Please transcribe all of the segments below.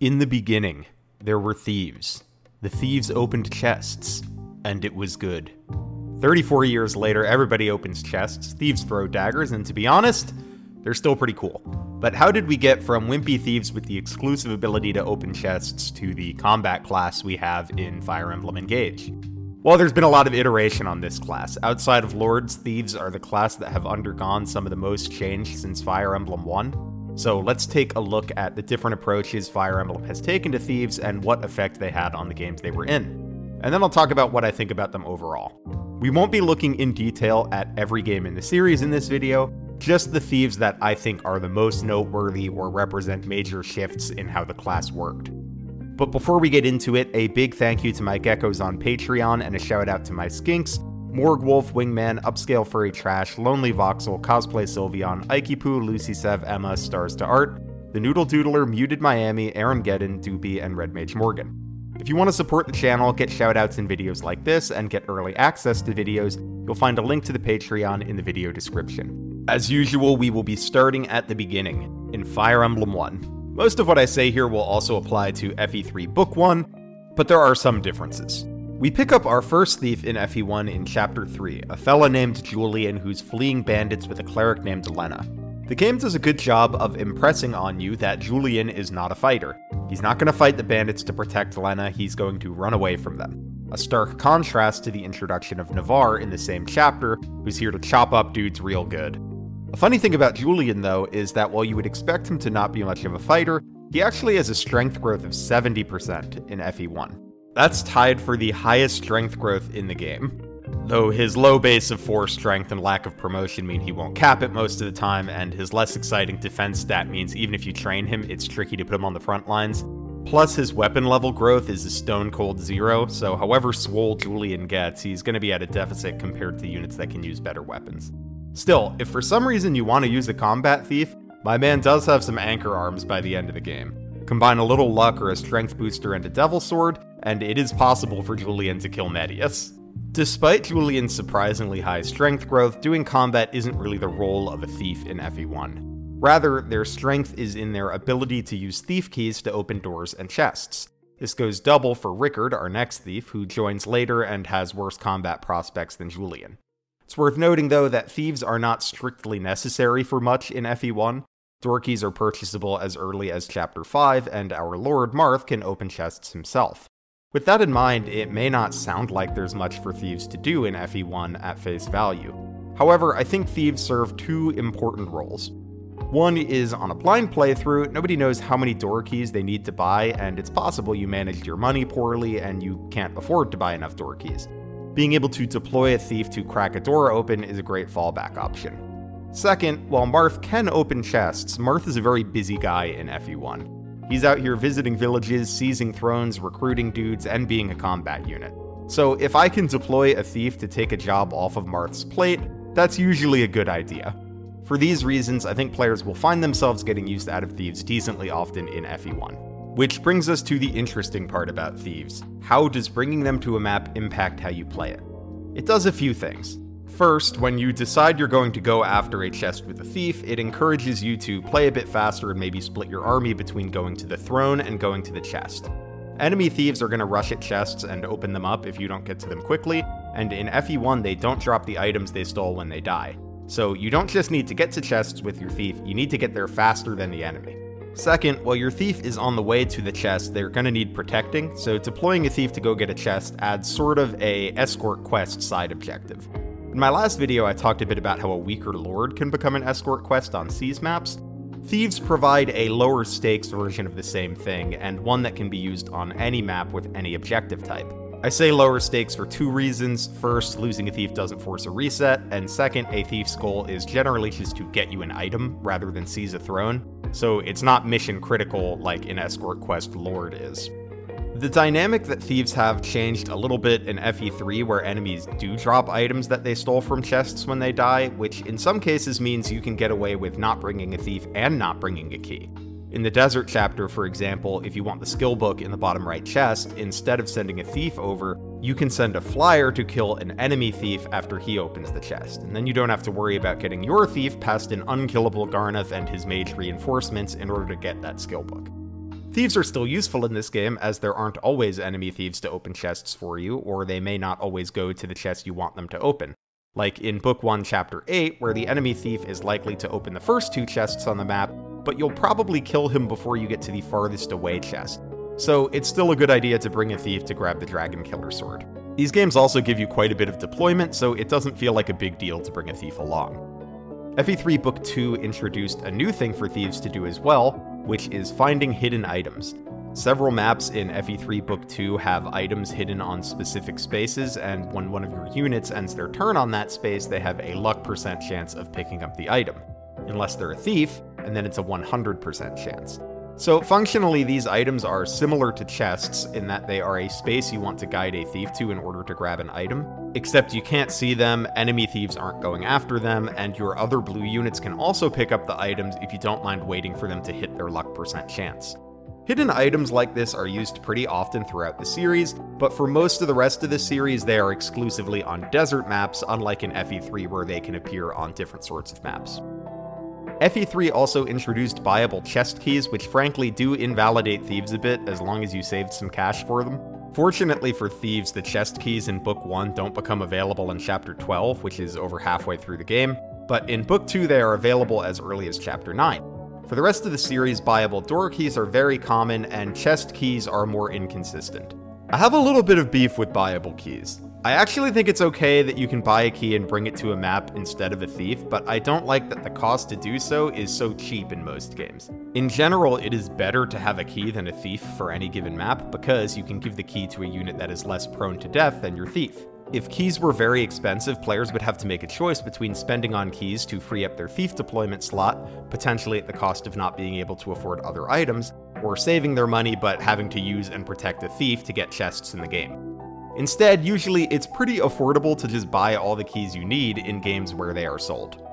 In the beginning, there were thieves. The thieves opened chests, and it was good. 34 years later, everybody opens chests, thieves throw daggers, and to be honest, they're still pretty cool. But how did we get from wimpy thieves with the exclusive ability to open chests to the combat class we have in Fire Emblem Engage? Well, there's been a lot of iteration on this class. Outside of Lords, Thieves are the class that have undergone some of the most change since Fire Emblem 1. So let's take a look at the different approaches Fire Emblem has taken to Thieves and what effect they had on the games they were in. And then I'll talk about what I think about them overall. We won't be looking in detail at every game in the series in this video, just the Thieves that I think are the most noteworthy or represent major shifts in how the class worked. But before we get into it, a big thank you to my geckos on Patreon and a shout out to my skinks, Morgwolf, Wingman, Upscale Furry Trash, Lonely Voxel, Cosplay Sylveon, Ikepoo, Lucy Sev, Emma, Stars to Art, The Noodle Doodler, Muted Miami, Aaron Geddon, Doobie, and Red Mage Morgan. If you want to support the channel, get shoutouts in videos like this, and get early access to videos, you'll find a link to the Patreon in the video description. As usual, we will be starting at the beginning, in Fire Emblem 1. Most of what I say here will also apply to FE3 Book 1, but there are some differences. We pick up our first thief in FE1 in Chapter 3, a fella named Julian who's fleeing bandits with a cleric named Lena. The game does a good job of impressing on you that Julian is not a fighter. He's not going to fight the bandits to protect Lena, he's going to run away from them. A stark contrast to the introduction of Navarre in the same chapter, who's here to chop up dudes real good. A funny thing about Julian, though, is that while you would expect him to not be much of a fighter, he actually has a strength growth of 70% in FE1. That's tied for the highest strength growth in the game. Though his low base of 4 strength and lack of promotion mean he won't cap it most of the time, and his less exciting defense stat means even if you train him, it's tricky to put him on the front lines. Plus, his weapon level growth is a stone cold zero, so however swole Julian gets, he's going to be at a deficit compared to units that can use better weapons. Still, if for some reason you want to use a combat thief, my man does have some anchor arms by the end of the game. Combine a little luck or a strength booster and a devil sword, and it is possible for Julian to kill Medius. Despite Julian's surprisingly high strength growth, doing combat isn't really the role of a thief in FE1. Rather, their strength is in their ability to use thief keys to open doors and chests. This goes double for Rickard, our next thief, who joins later and has worse combat prospects than Julian. It's worth noting, though, that thieves are not strictly necessary for much in FE1. Door keys are purchasable as early as Chapter 5, and our Lord Marth can open chests himself. With that in mind, it may not sound like there's much for Thieves to do in FE1 at face value. However, I think Thieves serve two important roles. One is on a blind playthrough, nobody knows how many door keys they need to buy, and it's possible you managed your money poorly and you can't afford to buy enough door keys. Being able to deploy a thief to crack a door open is a great fallback option. Second, while Marth can open chests, Marth is a very busy guy in FE1. He's out here visiting villages, seizing thrones, recruiting dudes, and being a combat unit. So if I can deploy a thief to take a job off of Marth's plate, that's usually a good idea. For these reasons, I think players will find themselves getting used out of Thieves decently often in FE1. Which brings us to the interesting part about Thieves. How does bringing them to a map impact how you play it? It does a few things. First, when you decide you're going to go after a chest with a thief, it encourages you to play a bit faster and maybe split your army between going to the throne and going to the chest. Enemy thieves are going to rush at chests and open them up if you don't get to them quickly, and in FE1 they don't drop the items they stole when they die. So you don't just need to get to chests with your thief, you need to get there faster than the enemy. Second, while your thief is on the way to the chest, they're going to need protecting, so deploying a thief to go get a chest adds sort of a escort quest side objective. In my last video, I talked a bit about how a weaker lord can become an escort quest on Seize maps. Thieves provide a lower stakes version of the same thing, and one that can be used on any map with any objective type. I say lower stakes for two reasons. First, losing a thief doesn't force a reset, and second, a thief's goal is generally just to get you an item rather than seize a throne, so it's not mission critical like an escort quest lord is. The dynamic that thieves have changed a little bit in FE3 where enemies do drop items that they stole from chests when they die, which in some cases means you can get away with not bringing a thief and not bringing a key. In the desert chapter, for example, if you want the skill book in the bottom right chest, instead of sending a thief over, you can send a flyer to kill an enemy thief after he opens the chest, and then you don't have to worry about getting your thief past an unkillable Gharnef and his mage reinforcements in order to get that skill book. Thieves are still useful in this game, as there aren't always enemy thieves to open chests for you, or they may not always go to the chest you want them to open. Like in Book 1, Chapter 8, where the enemy thief is likely to open the first two chests on the map, but you'll probably kill him before you get to the farthest away chest. So it's still a good idea to bring a thief to grab the Dragon Killer Sword. These games also give you quite a bit of deployment, so it doesn't feel like a big deal to bring a thief along. FE3 Book 2 introduced a new thing for thieves to do as well, which is finding hidden items. Several maps in FE3 Book 2 have items hidden on specific spaces, and when one of your units ends their turn on that space, they have a luck percent chance of picking up the item. Unless they're a thief, and then it's a 100% chance. So functionally, these items are similar to chests in that they are a space you want to guide a thief to in order to grab an item, except you can't see them, enemy thieves aren't going after them, and your other blue units can also pick up the items if you don't mind waiting for them to hit their luck percent chance. Hidden items like this are used pretty often throughout the series, but for most of the rest of the series they are exclusively on desert maps, unlike in FE3 where they can appear on different sorts of maps. FE3 also introduced buyable chest keys, which frankly do invalidate thieves a bit as long as you saved some cash for them. Fortunately for thieves, the chest keys in Book 1 don't become available in Chapter 12, which is over halfway through the game, but in Book 2 they are available as early as Chapter 9. For the rest of the series, buyable door keys are very common, and chest keys are more inconsistent. I have a little bit of beef with buyable keys. I actually think it's okay that you can buy a key and bring it to a map instead of a thief, but I don't like that the cost to do so is so cheap in most games. In general, it is better to have a key than a thief for any given map, because you can give the key to a unit that is less prone to death than your thief. If keys were very expensive, players would have to make a choice between spending on keys to free up their thief deployment slot, potentially at the cost of not being able to afford other items, or saving their money but having to use and protect a thief to get chests in the game. Instead, usually it's pretty affordable to just buy all the keys you need in games where they are sold.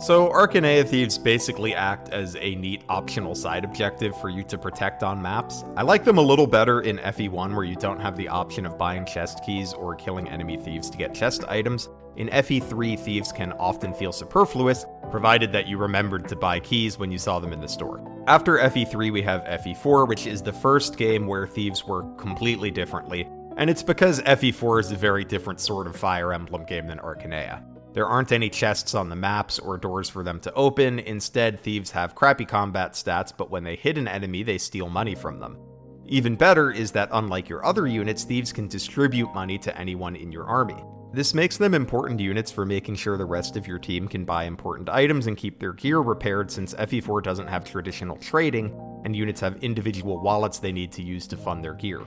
So Archanea Thieves basically act as a neat optional side objective for you to protect on maps. I like them a little better in FE1 where you don't have the option of buying chest keys or killing enemy thieves to get chest items. In FE3, thieves can often feel superfluous, provided that you remembered to buy keys when you saw them in the store. After FE3, we have FE4, which is the first game where thieves work completely differently, and it's because FE4 is a very different sort of Fire Emblem game than Archanea. There aren't any chests on the maps or doors for them to open, instead thieves have crappy combat stats, but when they hit an enemy, they steal money from them. Even better is that unlike your other units, thieves can distribute money to anyone in your army. This makes them important units for making sure the rest of your team can buy important items and keep their gear repaired since FE4 doesn't have traditional trading, and units have individual wallets they need to use to fund their gear.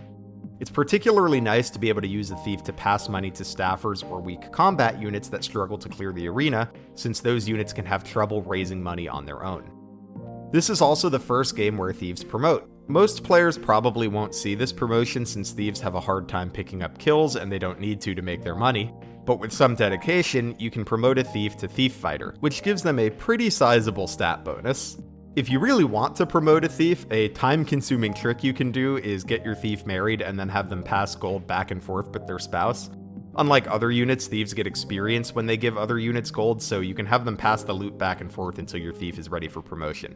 It's particularly nice to be able to use a thief to pass money to staffers or weak combat units that struggle to clear the arena, since those units can have trouble raising money on their own. This is also the first game where thieves promote. Most players probably won't see this promotion since thieves have a hard time picking up kills and they don't need to to make their money, but with some dedication, you can promote a thief to Thief Fighter, which gives them a pretty sizable stat bonus. If you really want to promote a thief, a time-consuming trick you can do is get your thief married and then have them pass gold back and forth with their spouse. Unlike other units, thieves get experience when they give other units gold, so you can have them pass the loot back and forth until your thief is ready for promotion.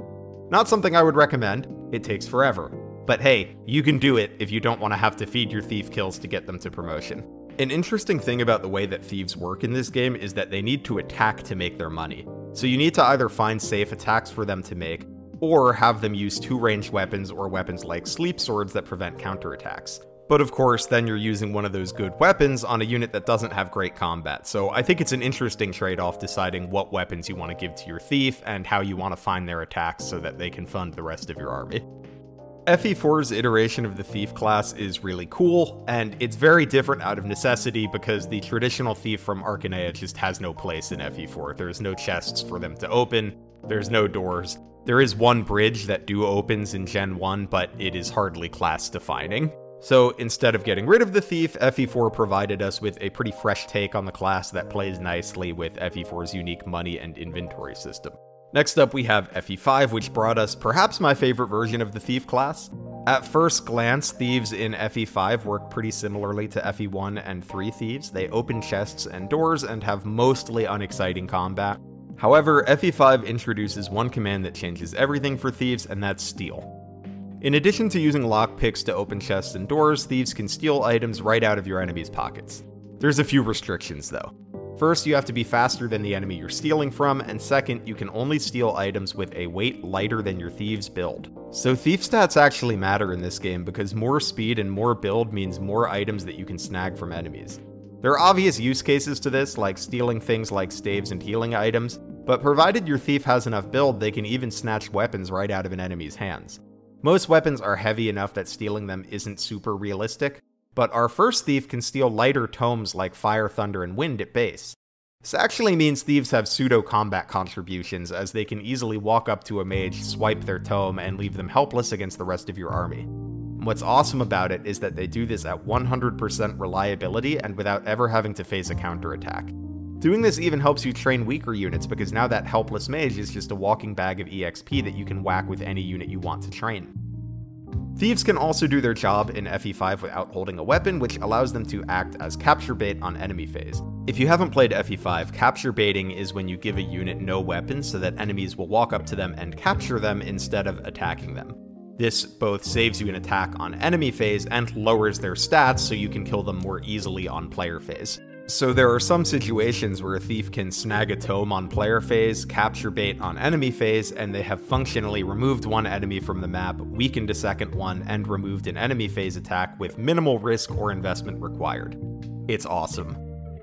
Not something I would recommend, it takes forever. But hey, you can do it if you don't want to have to feed your thief kills to get them to promotion. An interesting thing about the way that thieves work in this game is that they need to attack to make their money. So you need to either find safe attacks for them to make, or have them use two ranged weapons or weapons like sleep swords that prevent counterattacks. But of course, then you're using one of those good weapons on a unit that doesn't have great combat, so I think it's an interesting trade-off deciding what weapons you want to give to your thief and how you want to find their attacks so that they can fund the rest of your army. FE4's iteration of the Thief class is really cool, and it's very different out of necessity because the traditional Thief from Archanea just has no place in FE4. There's no chests for them to open, there's no doors. There is one bridge that do opens in Gen 1, but it is hardly class defining. So instead of getting rid of the Thief, FE4 provided us with a pretty fresh take on the class that plays nicely with FE4's unique money and inventory system. Next up, we have FE5, which brought us perhaps my favorite version of the Thief class. At first glance, thieves in FE5 work pretty similarly to FE1 and 3 thieves. They open chests and doors and have mostly unexciting combat. However, FE5 introduces one command that changes everything for thieves, and that's steal. In addition to using lockpicks to open chests and doors, thieves can steal items right out of your enemy's pockets. There's a few restrictions though. First, you have to be faster than the enemy you're stealing from, and second, you can only steal items with a weight lighter than your thieves' build. So thief stats actually matter in this game because more speed and more build means more items that you can snag from enemies. There are obvious use cases to this, like stealing things like staves and healing items, but provided your thief has enough build, they can even snatch weapons right out of an enemy's hands. Most weapons are heavy enough that stealing them isn't super realistic, but our first thief can steal lighter tomes like Fire, Thunder, and Wind at base. This actually means thieves have pseudo combat contributions, as they can easily walk up to a mage, swipe their tome, and leave them helpless against the rest of your army. What's awesome about it is that they do this at 100% reliability and without ever having to face a counterattack. Doing this even helps you train weaker units because now that helpless mage is just a walking bag of EXP that you can whack with any unit you want to train. Thieves can also do their job in FE5 without holding a weapon, which allows them to act as capture bait on enemy phase. If you haven't played FE5, capture baiting is when you give a unit no weapons so that enemies will walk up to them and capture them instead of attacking them. This both saves you an attack on enemy phase and lowers their stats so you can kill them more easily on player phase. So there are some situations where a thief can snag a tome on player phase, capture bait on enemy phase, and they have functionally removed one enemy from the map, weakened a second one, and removed an enemy phase attack with minimal risk or investment required. It's awesome.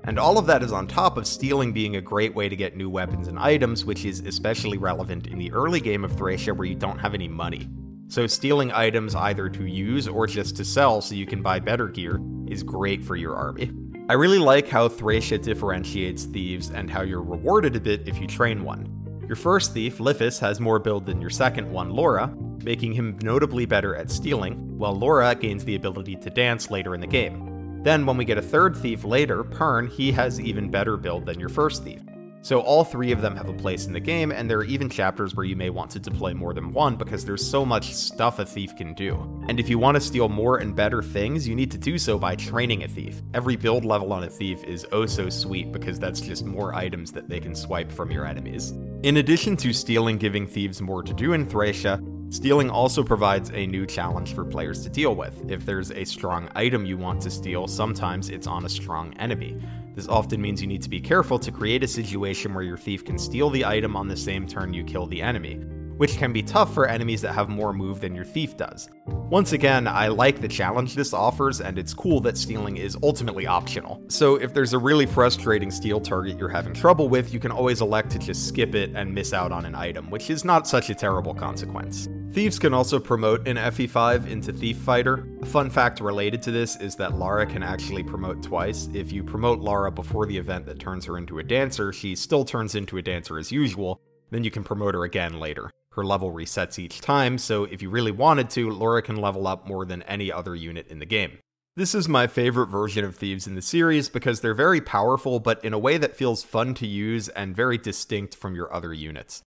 And all of that is on top of stealing being a great way to get new weapons and items, which is especially relevant in the early game of Thracia where you don't have any money. So stealing items either to use or just to sell so you can buy better gear is great for your army. I really like how Thracia differentiates thieves and how you're rewarded a bit if you train one. Your first thief, Lifis, has more build than your second one, Lara, making him notably better at stealing, while Lara gains the ability to dance later in the game. Then, when we get a third thief later, Pern, he has even better build than your first thief. So all three of them have a place in the game, and there are even chapters where you may want to deploy more than one because there's so much stuff a thief can do. And if you want to steal more and better things, you need to do so by training a thief. Every build level on a thief is oh so sweet because that's just more items that they can swipe from your enemies. In addition to stealing giving thieves more to do in Thracia, Stealing also provides a new challenge for players to deal with. If there's a strong item you want to steal, sometimes it's on a strong enemy. This often means you need to be careful to create a situation where your thief can steal the item on the same turn you kill the enemy, which can be tough for enemies that have more move than your thief does. Once again, I like the challenge this offers, and it's cool that stealing is ultimately optional. So if there's a really frustrating steal target you're having trouble with, you can always elect to just skip it and miss out on an item, which is not such a terrible consequence. Thieves can also promote an FE5 into Thief Fighter. A fun fact related to this is that Lara can actually promote twice. If you promote Lara before the event that turns her into a dancer, she still turns into a dancer as usual, then you can promote her again later. Her level resets each time, so if you really wanted to, Lara can level up more than any other unit in the game. This is my favorite version of Thieves in the series because they're very powerful, but in a way that feels fun to use and very distinct from your other units.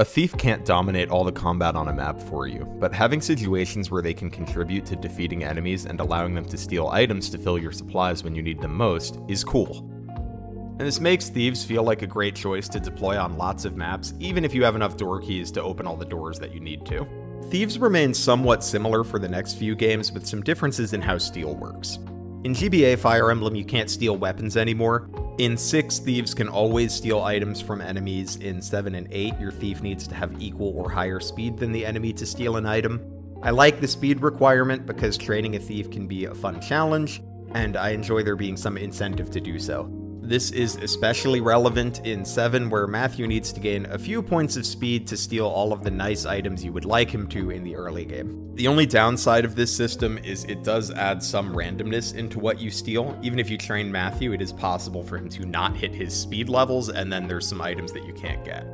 A thief can't dominate all the combat on a map for you, but having situations where they can contribute to defeating enemies and allowing them to steal items to fill your supplies when you need them most is cool. And this makes thieves feel like a great choice to deploy on lots of maps, even if you have enough door keys to open all the doors that you need to. Thieves remain somewhat similar for the next few games, with some differences in how steal works. In GBA Fire Emblem, you can't steal weapons anymore, in 6, thieves can always steal items from enemies. In 7 and 8, your thief needs to have equal or higher speed than the enemy to steal an item. I like the speed requirement because training a thief can be a fun challenge, and I enjoy there being some incentive to do so. This is especially relevant in 7, where Matthew needs to gain a few points of speed to steal all of the nice items you would like him to in the early game. The only downside of this system is it does add some randomness into what you steal. Even if you train Matthew, it is possible for him to not hit his speed levels, and then there's some items that you can't get.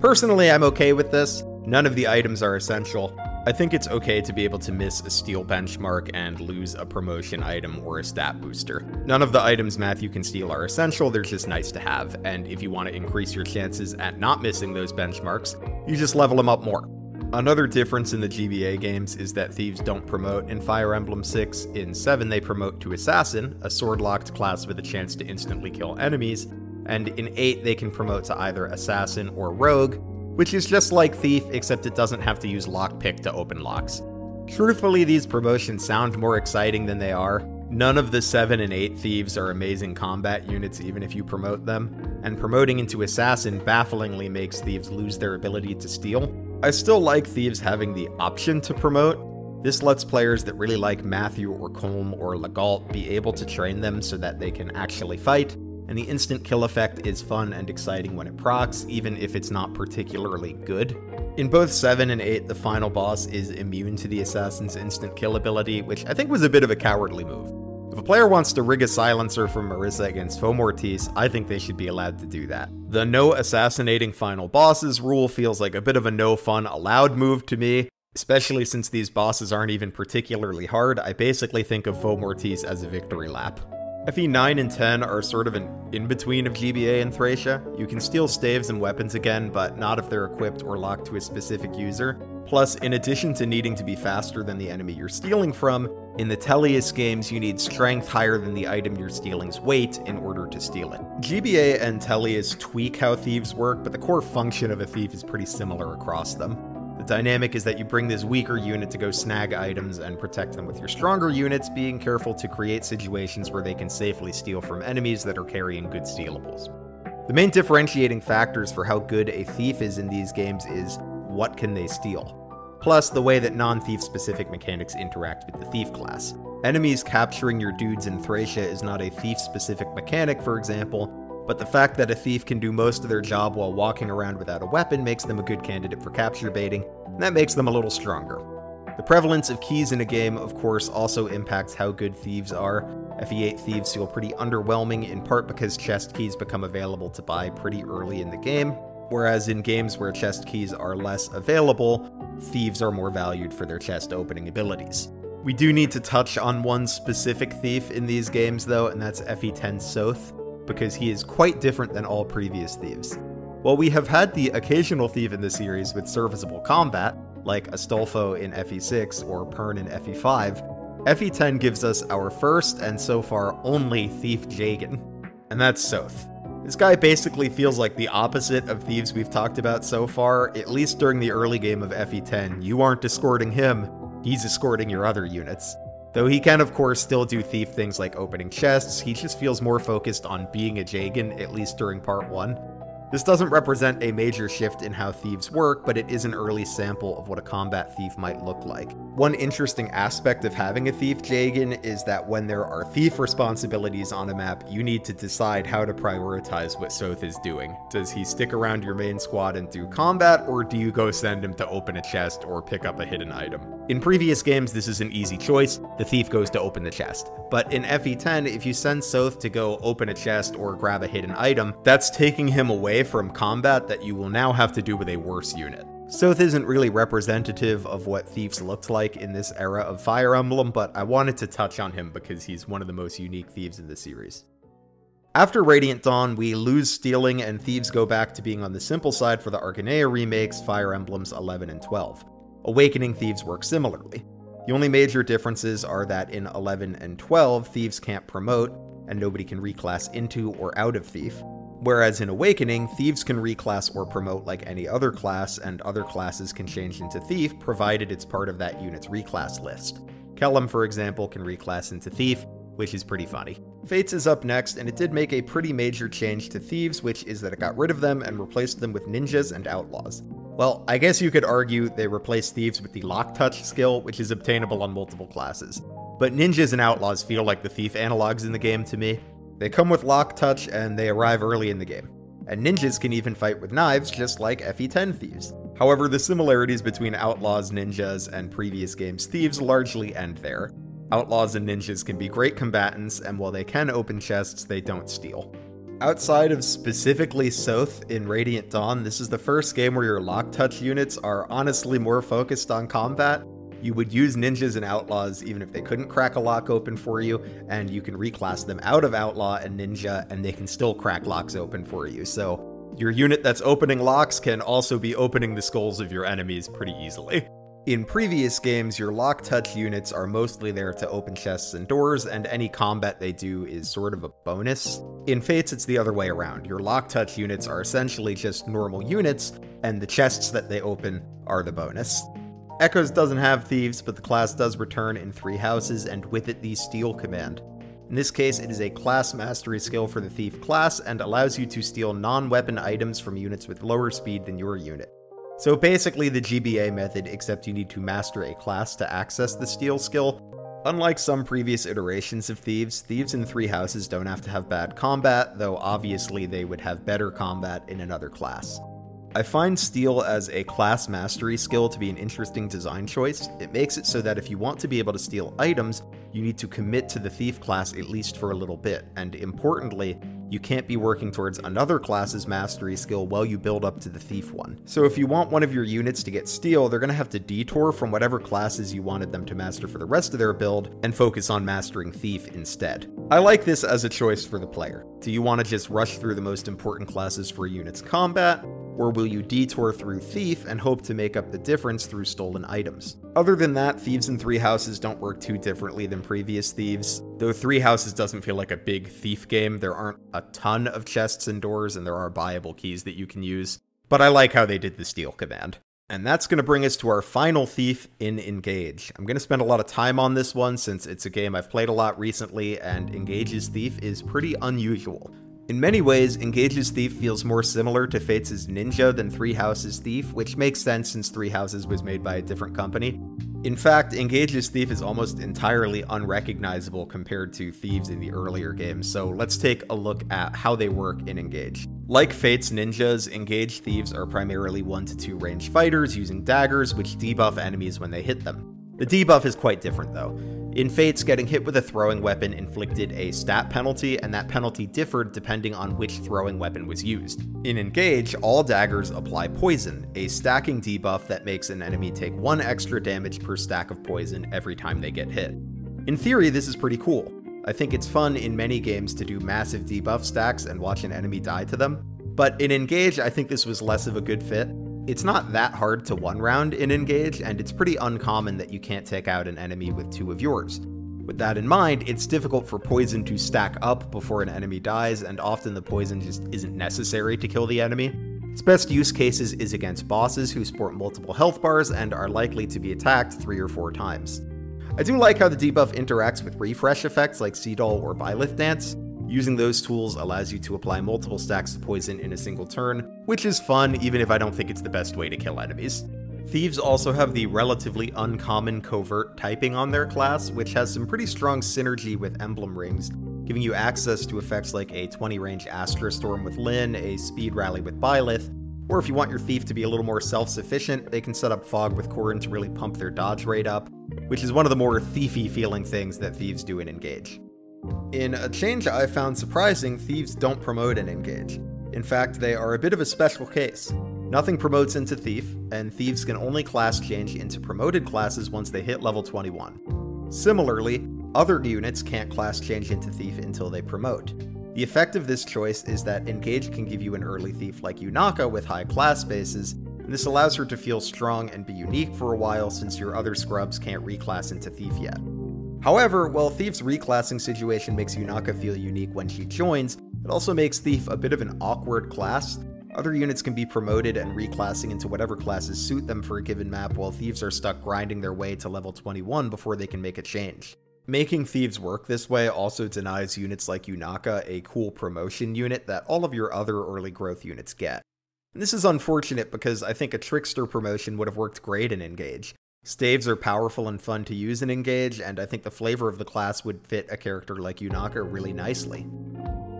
Personally, I'm okay with this. None of the items are essential. I think it's okay to be able to miss a steal benchmark and lose a promotion item or a stat booster. None of the items Matthew can steal are essential, they're just nice to have, and if you want to increase your chances at not missing those benchmarks, you just level them up more. Another difference in the GBA games is that thieves don't promote in Fire Emblem 6. In 7, they promote to Assassin, a sword locked class with a chance to instantly kill enemies, and in 8, they can promote to either Assassin or Rogue, which is just like Thief, except it doesn't have to use Lockpick to open locks. Truthfully, these promotions sound more exciting than they are. None of the 7 and 8 Thieves are amazing combat units even if you promote them, and promoting into Assassin bafflingly makes Thieves lose their ability to steal. I still like Thieves having the option to promote. This lets players that really like Matthew or Colm or Legault be able to train them so that they can actually fight, and the instant kill effect is fun and exciting when it procs, even if it's not particularly good. In both 7 and 8, the final boss is immune to the assassin's instant kill ability, which I think was a bit of a cowardly move. If a player wants to rig a silencer from Marisa against Formortiis, I think they should be allowed to do that. The no assassinating final bosses rule feels like a bit of a no fun allowed move to me, especially since these bosses aren't even particularly hard. I basically think of Formortiis as a victory lap. FE 9 and 10 are sort of an in-between of GBA and Thracia. You can steal staves and weapons again, but not if they're equipped or locked to a specific user. Plus, in addition to needing to be faster than the enemy you're stealing from, in the Tellius games you need strength higher than the item you're stealing's weight in order to steal it. GBA and Tellius tweak how thieves work, but the core function of a thief is pretty similar across them. The dynamic is that you bring this weaker unit to go snag items and protect them with your stronger units, being careful to create situations where they can safely steal from enemies that are carrying good stealables. The main differentiating factors for how good a thief is in these games is what can they steal, plus the way that non-thief specific mechanics interact with the thief class. Enemies capturing your dudes in Thracia is not a thief specific mechanic, for example, but the fact that a thief can do most of their job while walking around without a weapon makes them a good candidate for capture baiting, and that makes them a little stronger. The prevalence of keys in a game, of course, also impacts how good thieves are. FE8 thieves feel pretty underwhelming, in part because chest keys become available to buy pretty early in the game, whereas in games where chest keys are less available, thieves are more valued for their chest opening abilities. We do need to touch on one specific thief in these games, though, and that's FE10 Sothe because he is quite different than all previous thieves. While we have had the occasional thief in the series with serviceable combat, like Astolfo in FE6 or Pern in FE5, FE10 gives us our first and so far only Thief Jagen, and that's Sothe. This guy basically feels like the opposite of thieves we've talked about so far, at least during the early game of FE10. You aren't escorting him, he's escorting your other units. Though he can, of course, still do thief things like opening chests, he just feels more focused on being a Jagen, at least during part 1. This doesn't represent a major shift in how thieves work, but it is an early sample of what a combat thief might look like. One interesting aspect of having a thief Jagen is that when there are thief responsibilities on a map, you need to decide how to prioritize what Sothe is doing. Does he stick around your main squad and do combat, or do you go send him to open a chest or pick up a hidden item? In previous games, this is an easy choice. The thief goes to open the chest. But in FE10, if you send Sothe to go open a chest or grab a hidden item, that's taking him away from combat that you will now have to do with a worse unit. Sothe isn't really representative of what Thieves looked like in this era of Fire Emblem, but I wanted to touch on him because he's one of the most unique Thieves in the series. After Radiant Dawn, we lose Stealing and Thieves go back to being on the simple side for the Archanea remakes, Fire Emblems 11 and 12. Awakening Thieves work similarly. The only major differences are that in 11 and 12, Thieves can't promote, and nobody can reclass into or out of Thief, Whereas in Awakening, Thieves can reclass or promote like any other class, and other classes can change into Thief, provided it's part of that unit's reclass list. Kellam, for example, can reclass into Thief, which is pretty funny. Fates is up next, and it did make a pretty major change to Thieves, which is that it got rid of them and replaced them with Ninjas and Outlaws. Well, I guess you could argue they replaced Thieves with the Lock Touch skill, which is obtainable on multiple classes. But Ninjas and Outlaws feel like the Thief analogs in the game to me, they come with lock touch and they arrive early in the game. And ninjas can even fight with knives just like FE10 thieves. However, the similarities between Outlaws, Ninjas, and previous games' thieves largely end there. Outlaws and ninjas can be great combatants, and while they can open chests, they don't steal. Outside of specifically Sothe in Radiant Dawn, this is the first game where your lock touch units are honestly more focused on combat, you would use ninjas and outlaws even if they couldn't crack a lock open for you, and you can reclass them out of outlaw and ninja, and they can still crack locks open for you. So your unit that's opening locks can also be opening the skulls of your enemies pretty easily. In previous games, your lock touch units are mostly there to open chests and doors, and any combat they do is sort of a bonus. In Fates, it's the other way around. Your lock touch units are essentially just normal units, and the chests that they open are the bonus. Echoes doesn't have thieves, but the class does return in three houses, and with it the steal command. In this case, it is a class mastery skill for the thief class, and allows you to steal non-weapon items from units with lower speed than your unit. So basically the GBA method, except you need to master a class to access the steal skill. Unlike some previous iterations of Thieves, Thieves in Three Houses don't have to have bad combat, though obviously they would have better combat in another class. I find Steal as a class mastery skill to be an interesting design choice. It makes it so that if you want to be able to steal items, you need to commit to the Thief class at least for a little bit, and importantly, you can't be working towards another class's mastery skill while you build up to the thief one. So if you want one of your units to get steal, they're going to have to detour from whatever classes you wanted them to master for the rest of their build and focus on mastering thief instead. I like this as a choice for the player. Do you want to just rush through the most important classes for a unit's combat, or will you detour through Thief and hope to make up the difference through stolen items? Other than that, Thieves in Three Houses don't work too differently than previous Thieves. Though Three Houses doesn't feel like a big Thief game, there aren't a ton of chests and doors, and there are buyable keys that you can use. But I like how they did the steal command. And that's going to bring us to our final thief in Engage. I'm going to spend a lot of time on this one since it's a game I've played a lot recently, and Engage's thief is pretty unusual. In many ways, Engage's Thief feels more similar to Fates' Ninja than Three Houses' Thief, which makes sense since Three Houses was made by a different company. In fact, Engage's Thief is almost entirely unrecognizable compared to Thieves in the earlier games, so let's take a look at how they work in Engage. Like Fate's ninjas, Engage Thieves are primarily 1 to 2 range fighters using daggers, which debuff enemies when they hit them. The debuff is quite different though. In Fates, getting hit with a throwing weapon inflicted a stat penalty, and that penalty differed depending on which throwing weapon was used. In Engage, all daggers apply poison, a stacking debuff that makes an enemy take one extra damage per stack of poison every time they get hit. In theory, this is pretty cool. I think it's fun in many games to do massive debuff stacks and watch an enemy die to them, but in Engage, I think this was less of a good fit. It's not that hard to one round in Engage, and it's pretty uncommon that you can't take out an enemy with two of yours. With that in mind, it's difficult for poison to stack up before an enemy dies, and often the poison just isn't necessary to kill the enemy. Its best use cases is against bosses who sport multiple health bars and are likely to be attacked three or four times. I do like how the debuff interacts with refresh effects like Seadall or Byleth Dance. Using those tools allows you to apply multiple stacks of poison in a single turn, which is fun even if I don't think it's the best way to kill enemies. Thieves also have the relatively uncommon covert typing on their class, which has some pretty strong synergy with emblem rings, giving you access to effects like a 20 range Astra Storm with Lyn, a speed rally with Byleth, or if you want your thief to be a little more self-sufficient, they can set up Fog with Corrin to really pump their dodge rate up, which is one of the more thiefy feeling things that thieves do in Engage. In a change I found surprising, thieves don't promote in Engage. In fact, they are a bit of a special case. Nothing promotes into Thief, and Thieves can only class change into promoted classes once they hit level 21. Similarly, other units can't class change into Thief until they promote. The effect of this choice is that Engage can give you an early Thief like Yunaka with high class bases, and this allows her to feel strong and be unique for a while since your other scrubs can't reclass into Thief yet. However, while Thief's reclassing situation makes Yunaka feel unique when she joins, it also makes Thief a bit of an awkward class. Other units can be promoted and reclassing into whatever classes suit them for a given map, while Thieves are stuck grinding their way to level 21 before they can make a change. Making Thieves work this way also denies units like Yunaka a cool promotion unit that all of your other early growth units get. This is unfortunate because I think a Trickster promotion would have worked great in Engage. Staves are powerful and fun to use and engage, and I think the flavor of the class would fit a character like Yunaka really nicely.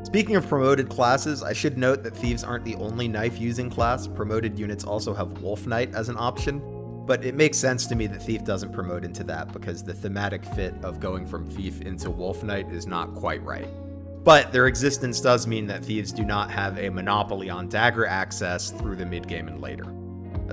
Speaking of promoted classes, I should note that Thieves aren't the only knife-using class, promoted units also have Wolf Knight as an option, but it makes sense to me that Thief doesn't promote into that because the thematic fit of going from Thief into Wolf Knight is not quite right. But their existence does mean that Thieves do not have a monopoly on dagger access through the mid-game and later.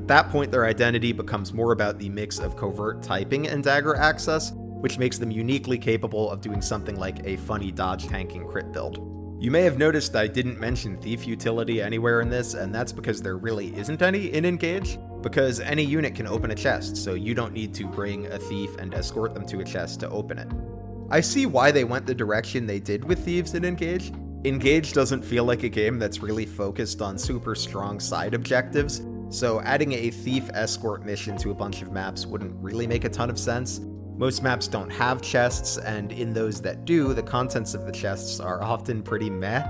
At that point, their identity becomes more about the mix of covert typing and dagger access, which makes them uniquely capable of doing something like a funny dodge tanking crit build. You may have noticed I didn't mention Thief utility anywhere in this, and that's because there really isn't any in Engage. because any unit can open a chest, so you don't need to bring a thief and escort them to a chest to open it. I see why they went the direction they did with Thieves in Engage. Engage doesn't feel like a game that's really focused on super strong side objectives, so adding a thief escort mission to a bunch of maps wouldn't really make a ton of sense. Most maps don't have chests, and in those that do, the contents of the chests are often pretty meh,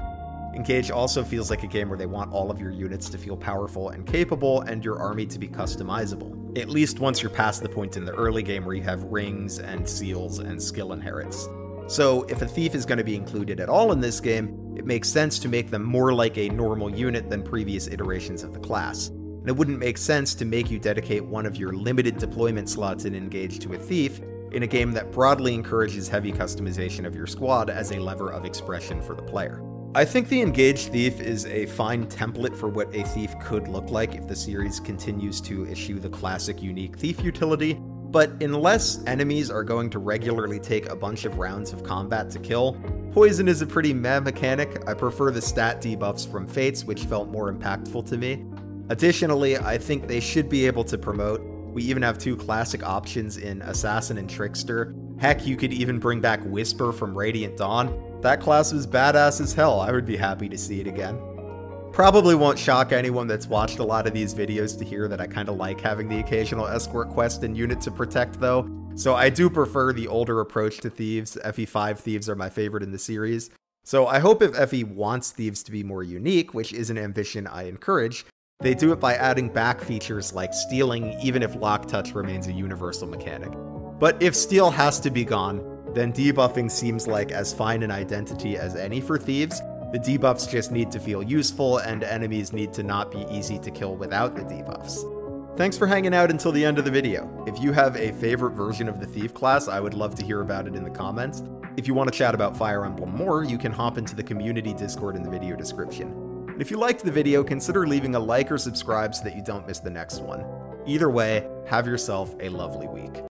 Engage also feels like a game where they want all of your units to feel powerful and capable, and your army to be customizable. At least once you're past the point in the early game where you have rings and seals and skill inherits. So, if a thief is going to be included at all in this game, it makes sense to make them more like a normal unit than previous iterations of the class. And it wouldn't make sense to make you dedicate one of your limited deployment slots in Engage to a thief in a game that broadly encourages heavy customization of your squad as a lever of expression for the player. I think the Engaged Thief is a fine template for what a thief could look like if the series continues to issue the classic unique thief utility, but unless enemies are going to regularly take a bunch of rounds of combat to kill, Poison is a pretty meh mechanic. I prefer the stat debuffs from Fates, which felt more impactful to me. Additionally, I think they should be able to promote. We even have two classic options in Assassin and Trickster. Heck, you could even bring back Whisper from Radiant Dawn, that class was badass as hell. I would be happy to see it again. Probably won't shock anyone that's watched a lot of these videos to hear that I kind of like having the occasional escort quest and unit to protect though. So I do prefer the older approach to Thieves. FE5 Thieves are my favorite in the series. So I hope if FE wants Thieves to be more unique, which is an ambition I encourage, they do it by adding back features like stealing even if lock touch remains a universal mechanic. But if steal has to be gone, then debuffing seems like as fine an identity as any for thieves. The debuffs just need to feel useful, and enemies need to not be easy to kill without the debuffs. Thanks for hanging out until the end of the video. If you have a favorite version of the Thief class, I would love to hear about it in the comments. If you want to chat about Fire Emblem more, you can hop into the community Discord in the video description. If you liked the video, consider leaving a like or subscribe so that you don't miss the next one. Either way, have yourself a lovely week.